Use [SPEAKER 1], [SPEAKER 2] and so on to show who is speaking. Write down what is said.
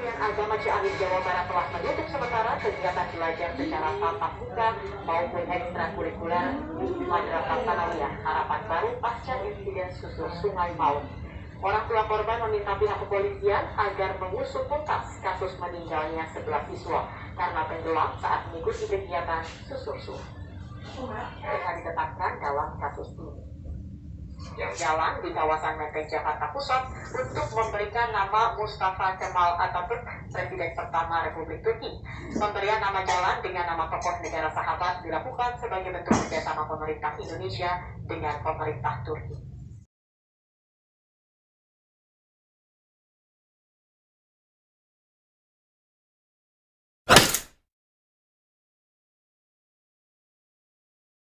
[SPEAKER 1] Kementerian Agama Ciamis, Jawa Barat telah menutup sementara kegiatan belajar secara tatap muka maupun ekstrakurikuler di Madrasah Sanawiyah Harapan Baru pasca insiden susur Sungai Maut. Orang tua korban meminta pihak kepolisian agar mengusut tuntas kasus meninggalnya sebelah siswa karena tenggelam saat mengikuti kegiatan susur sungai. Jalan di kawasan Menteng Jakarta Pusat untuk memberikan nama Mustafa Kemal Atatürk, Presiden pertama Republik Turki. Pemberian nama jalan dengan nama tokoh negara sahabat dilakukan sebagai bentuk kerjasama pemerintah Indonesia dengan pemerintah Turki.